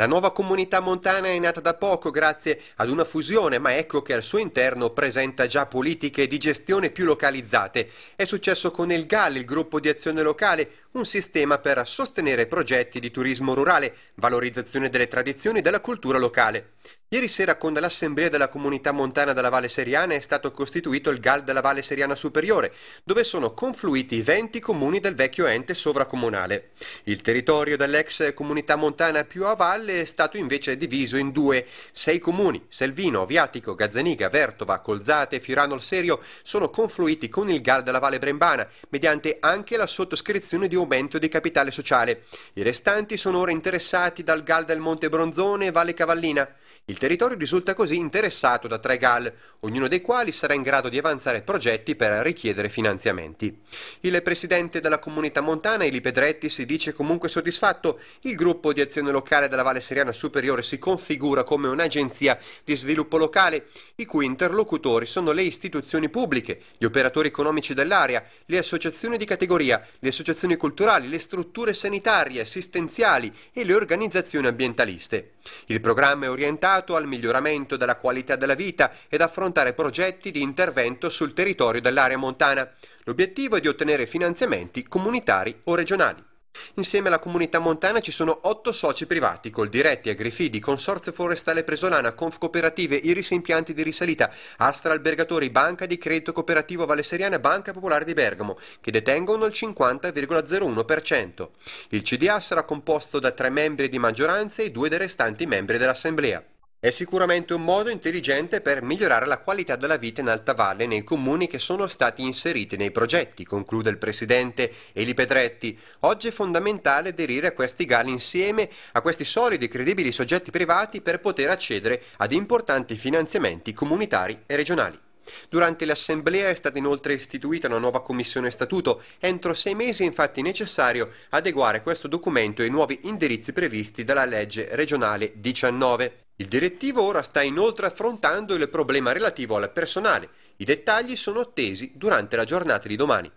La nuova comunità montana è nata da poco grazie ad una fusione, ma ecco che al suo interno presenta già politiche di gestione più localizzate. È successo con il GAL, il gruppo di azione locale, un sistema per sostenere progetti di turismo rurale, valorizzazione delle tradizioni e della cultura locale. Ieri sera con l'Assemblea della Comunità Montana della Valle Seriana è stato costituito il GAL della Valle Seriana Superiore, dove sono confluiti i 20 comuni del vecchio ente sovracomunale. Il territorio dell'ex Comunità Montana più a valle è stato invece diviso in due. Sei comuni, Selvino, Viatico, Gazzaniga, Vertova, Colzate e Fiorano al Serio, sono confluiti con il GAL della Valle Brembana, mediante anche la sottoscrizione di aumento di capitale sociale. I restanti sono ora interessati dal GAL del Monte Bronzone e Valle Cavallina. Il territorio risulta così interessato da tre GAL, ognuno dei quali sarà in grado di avanzare progetti per richiedere finanziamenti. Il presidente della comunità montana, Eli Pedretti, si dice comunque soddisfatto. Il gruppo di azione locale della Valle Seriana Superiore si configura come un'agenzia di sviluppo locale, i cui interlocutori sono le istituzioni pubbliche, gli operatori economici dell'area, le associazioni di categoria, le associazioni culturali, le strutture sanitarie, assistenziali e le organizzazioni ambientaliste. Il programma è orientato al miglioramento della qualità della vita ed affrontare progetti di intervento sul territorio dell'area montana. L'obiettivo è di ottenere finanziamenti comunitari o regionali. Insieme alla comunità montana ci sono otto soci privati, col diretti, Agrifidi, Consorzio Forestale Presolana, Conf Cooperative, Iris Impianti di Risalita, Astra Albergatori, Banca di Credito Cooperativo Valle Seriana e Banca Popolare di Bergamo, che detengono il 50,01%. Il CDA sarà composto da tre membri di maggioranza e due dei restanti membri dell'Assemblea. È sicuramente un modo intelligente per migliorare la qualità della vita in Alta Valle nei comuni che sono stati inseriti nei progetti, conclude il presidente Eli Pedretti. Oggi è fondamentale aderire a questi gali insieme a questi solidi e credibili soggetti privati per poter accedere ad importanti finanziamenti comunitari e regionali. Durante l'assemblea è stata inoltre istituita una nuova commissione statuto. Entro sei mesi è infatti necessario adeguare questo documento ai nuovi indirizzi previsti dalla legge regionale 19. Il direttivo ora sta inoltre affrontando il problema relativo al personale. I dettagli sono attesi durante la giornata di domani.